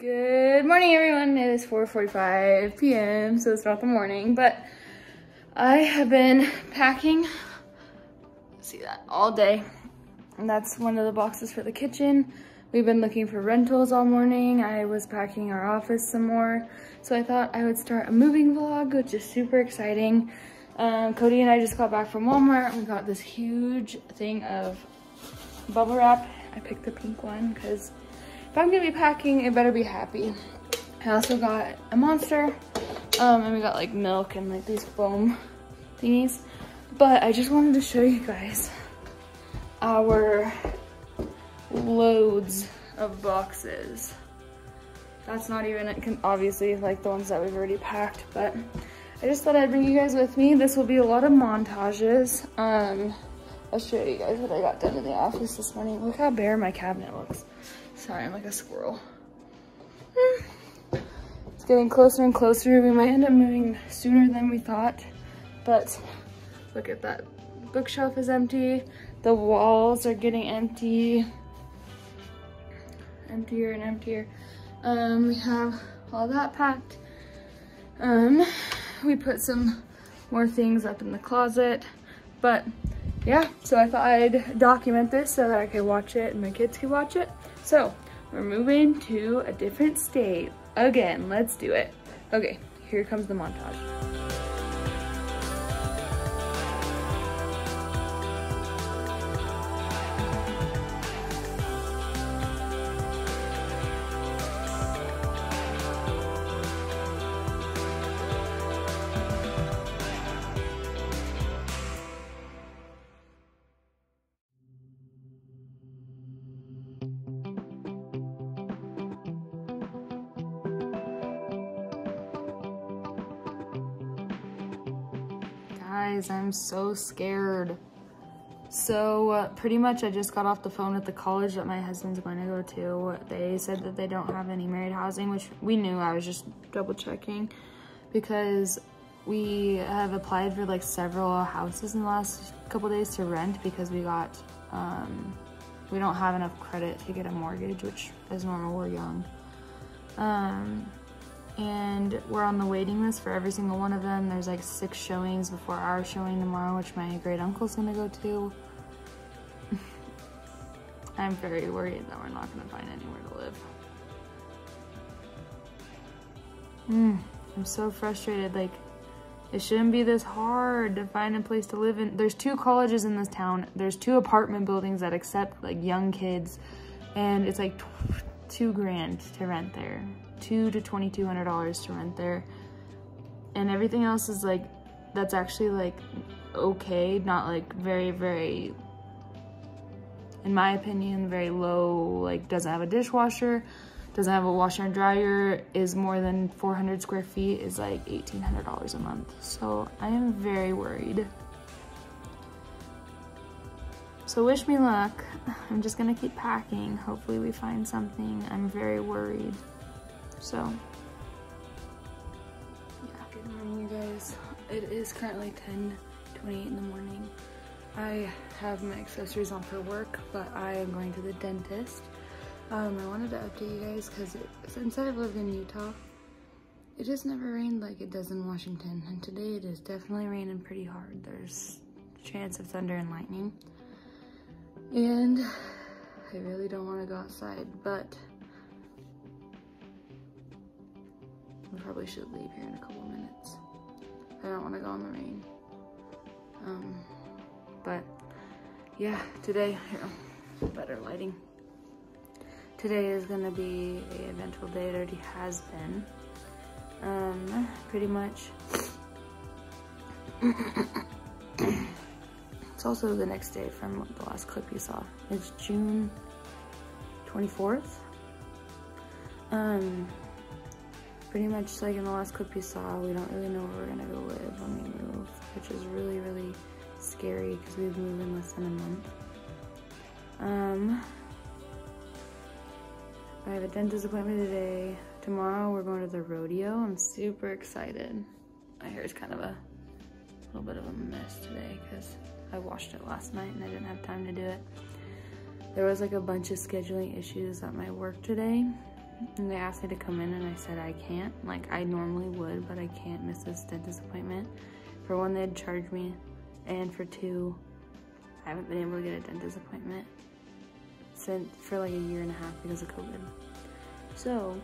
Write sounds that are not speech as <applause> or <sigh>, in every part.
Good morning, everyone. It is 4.45 p.m., so it's not the morning, but I have been packing, see that, all day. And that's one of the boxes for the kitchen. We've been looking for rentals all morning. I was packing our office some more. So I thought I would start a moving vlog, which is super exciting. Um, Cody and I just got back from Walmart. We got this huge thing of bubble wrap. I picked the pink one because if I'm gonna be packing, it better be happy. I also got a monster, um, and we got like milk and like these foam thingies. But I just wanted to show you guys our loads of boxes. That's not even, it can obviously, like the ones that we've already packed, but I just thought I'd bring you guys with me. This will be a lot of montages. Um, I'll show you guys what I got done in the office this morning. Look how bare my cabinet looks. Sorry, I'm like a squirrel. Hmm. It's getting closer and closer. We might end up moving sooner than we thought, but look at that. Bookshelf is empty. The walls are getting empty. Emptier and emptier. Um, we have all that packed. Um, we put some more things up in the closet, but yeah, so I thought I'd document this so that I could watch it and my kids could watch it. So we're moving to a different state. Again, let's do it. Okay, here comes the montage. Guys, I'm so scared. So uh, pretty much I just got off the phone with the college that my husband's going to go to. They said that they don't have any married housing, which we knew. I was just double checking because we have applied for like several houses in the last couple days to rent because we got, um, we don't have enough credit to get a mortgage, which is normal, we're young. Um, and we're on the waiting list for every single one of them. There's like six showings before our showing tomorrow, which my great uncle's gonna go to. <laughs> I'm very worried that we're not gonna find anywhere to live. Mm, I'm so frustrated. Like, it shouldn't be this hard to find a place to live in. There's two colleges in this town. There's two apartment buildings that accept like young kids, and it's like two grand to rent there two to twenty-two hundred dollars to rent there and everything else is like that's actually like okay not like very very in my opinion very low like doesn't have a dishwasher doesn't have a washer and dryer is more than 400 square feet is like $1,800 a month. So I am very worried. So wish me luck. <sighs> I'm just gonna keep packing. Hopefully we find something. I'm very worried. So, yeah, good morning, you guys. It is currently 10 28 in the morning. I have my accessories on for work, but I am going to the dentist. Um, I wanted to update you guys because since I've lived in Utah, it just never rained like it does in Washington. And today it is definitely raining pretty hard. There's a chance of thunder and lightning. And I really don't want to go outside, but I probably should leave here in a couple minutes. I don't want to go in the rain. Um, but yeah, today, here, better lighting. Today is gonna be a eventful day. It already has been. Um, pretty much. <coughs> <coughs> <coughs> it's also the next day from the last clip you saw. It's June 24th. Um, pretty much like in the last clip you saw, we don't really know where we're gonna go live when we move, which is really, really scary because we've moved in less than a month. Um, I have a dentist appointment today. Tomorrow we're going to the rodeo. I'm super excited. My hair is kind of a little bit of a mess today because I washed it last night and I didn't have time to do it. There was like a bunch of scheduling issues at my work today and they asked me to come in and I said I can't. Like I normally would, but I can't miss this dentist appointment. For one, they'd charge me, and for two, I haven't been able to get a dentist appointment since for like a year and a half because of COVID. So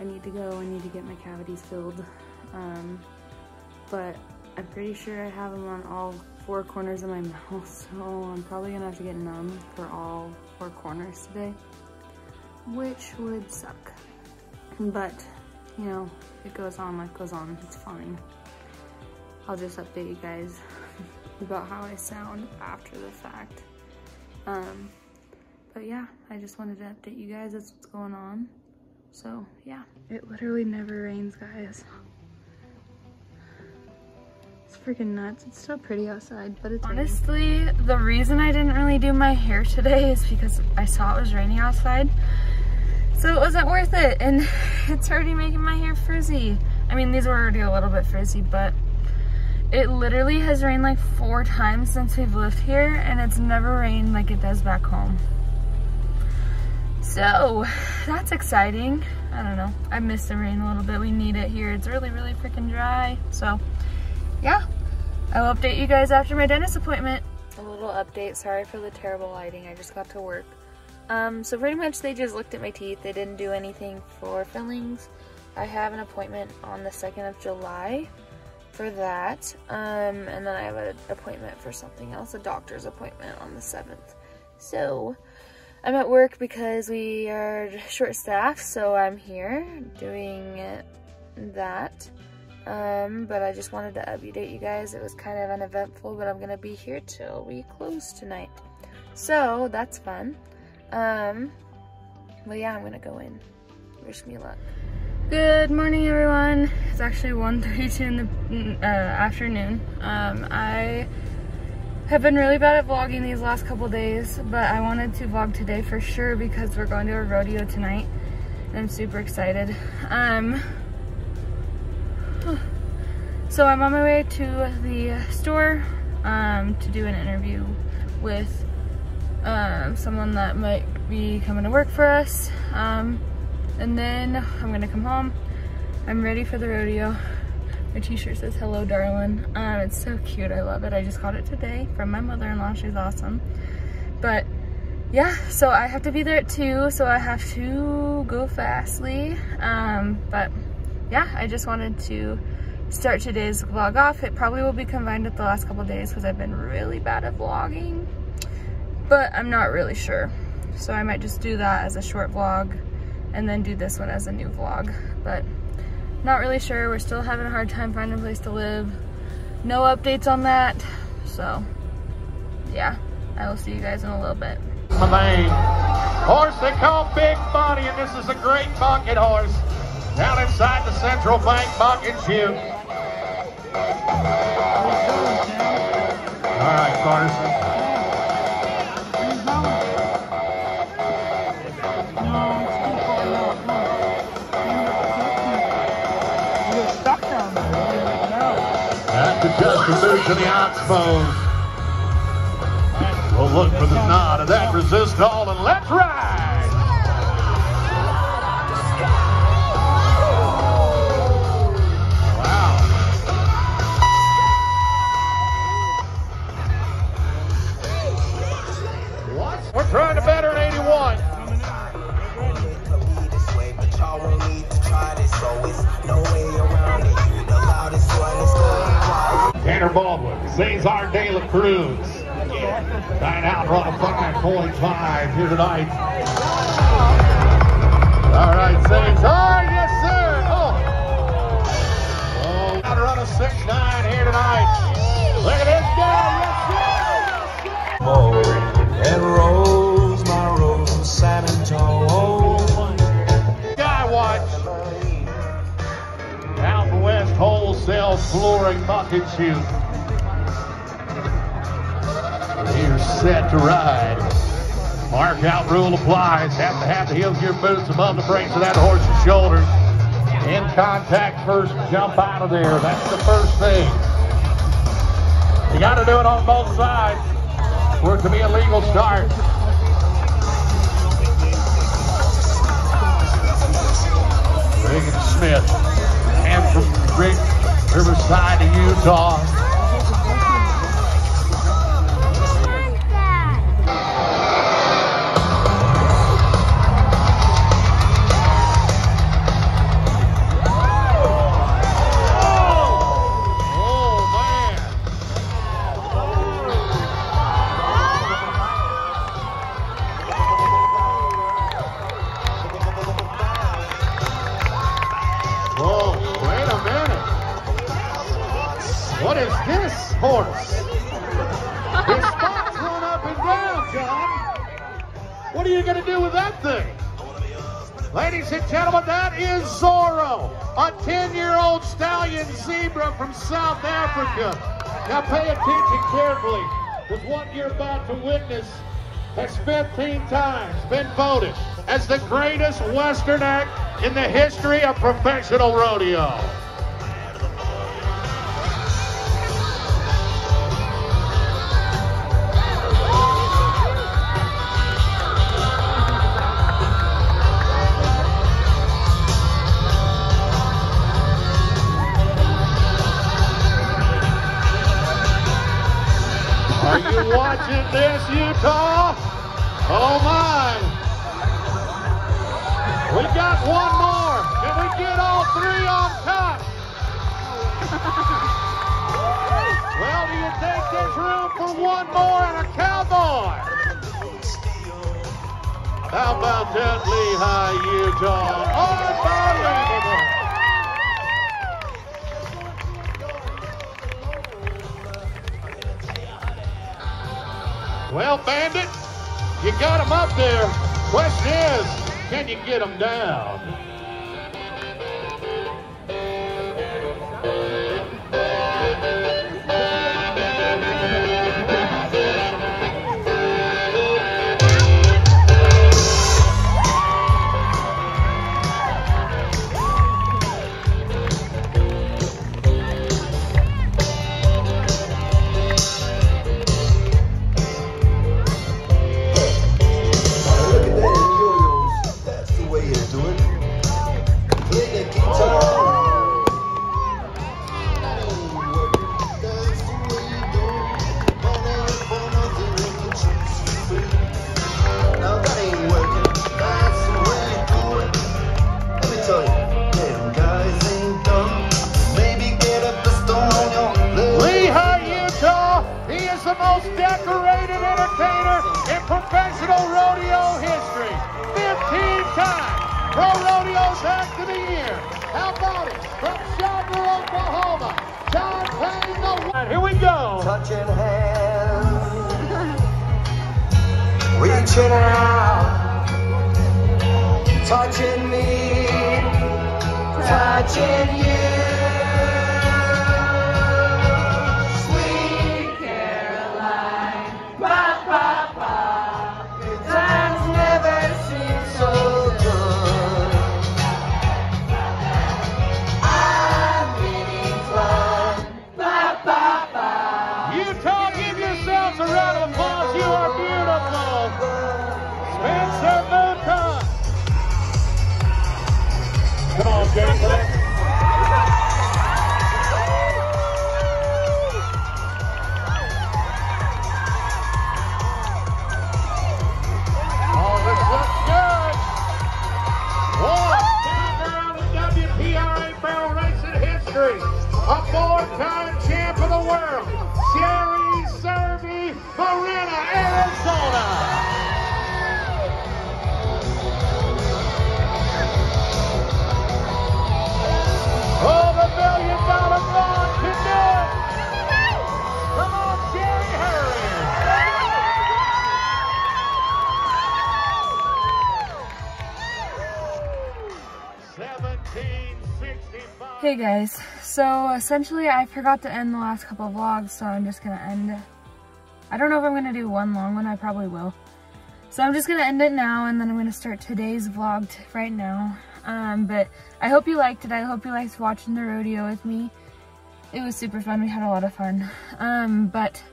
I need to go, I need to get my cavities filled. Um, but I'm pretty sure I have them on all four corners of my <laughs> mouth, so I'm probably gonna have to get numb for all four corners today, which would suck. But, you know, it goes on, life goes on, it's fine. I'll just update you guys <laughs> about how I sound after the fact. Um, but yeah, I just wanted to update you guys, that's what's going on. So yeah, it literally never rains, guys. It's freaking nuts. It's still pretty outside, but it's Honestly, raining. the reason I didn't really do my hair today is because I saw it was raining outside. So it wasn't worth it. And <laughs> it's already making my hair frizzy. I mean, these were already a little bit frizzy, but it literally has rained like four times since we've lived here and it's never rained like it does back home. So <sighs> that's exciting. I don't know. I miss the rain a little bit. We need it here. It's really, really freaking dry. So yeah, I'll update you guys after my dentist appointment. A little update. Sorry for the terrible lighting. I just got to work. Um, so pretty much they just looked at my teeth. They didn't do anything for fillings. I have an appointment on the 2nd of July for that. Um, and then I have an appointment for something else, a doctor's appointment on the 7th. So I'm at work because we are short staffed, so I'm here doing that. Um, but I just wanted to update you guys. It was kind of uneventful, but I'm going to be here till we close tonight. So, that's fun. Um, well, yeah, I'm going to go in. Wish me luck. Good morning, everyone. It's actually 1.32 in the uh, afternoon. Um, I have been really bad at vlogging these last couple days, but I wanted to vlog today for sure because we're going to a rodeo tonight. And I'm super excited. Um, so I'm on my way to the store um, to do an interview with um, someone that might be coming to work for us. Um, and then I'm gonna come home. I'm ready for the rodeo. My t-shirt says, hello, darling. Um, it's so cute, I love it. I just got it today from my mother-in-law, she's awesome. But yeah, so I have to be there at two, so I have to go fastly. Um, but yeah, I just wanted to start today's vlog off. It probably will be combined with the last couple days because I've been really bad at vlogging, but I'm not really sure. So I might just do that as a short vlog and then do this one as a new vlog. But not really sure. We're still having a hard time finding a place to live. No updates on that. So, yeah. I will see you guys in a little bit. My name. Horse they call Big Bunny, and this is a great bucket horse. Down inside the Central Bank bucket chute. All right, Carson. to move to the outpost. We'll look for the nod of that resist all and let's ride. Cesar De La Cruz. Nine out, run a 5.5 here tonight. All right, Cesar, yes, sir. Oh, oh run a 6.9 here tonight. Look at this guy, yes, sir. Oh, Red Rose, my rose, San Antonio. Guy watch. Out west wholesale flooring bucket chute. To ride. Mark out rule applies. Have to have the heels of your boots above the breaks of that horse's shoulders. In contact first, jump out of there. That's the first thing. You got to do it on both sides for it to be a legal start. Reagan Smith. And from Riverside to Utah. Zebra from South Africa. Now pay attention carefully, because what you're about to witness has 15 times been voted as the greatest Western act in the history of professional rodeo. Are you watching this, Utah? Oh my! We got one more. Can we get all three on top? Well, do you think there's room for one more and a cowboy? How about that Lehi, Utah? Unbelievable! Well, Bandit, you got him up there. Question is, can you get him down? Decorated entertainer in professional rodeo history. 15 times Pro Rodeo's Act of the Year. How about it? From Shidler, Oklahoma, John Payne the Here we go. touching hands, reaching out, touching me, touching you. Hey guys, so essentially I forgot to end the last couple of vlogs, so I'm just gonna end. I don't know if I'm gonna do one long one, I probably will. So I'm just gonna end it now and then I'm gonna start today's vlog right now. Um, but I hope you liked it. I hope you liked watching the rodeo with me. It was super fun. We had a lot of fun. Um, but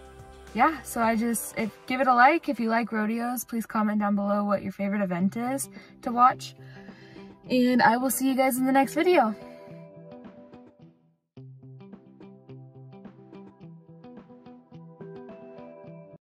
yeah, so I just, if give it a like. If you like rodeos, please comment down below what your favorite event is to watch. And I will see you guys in the next video.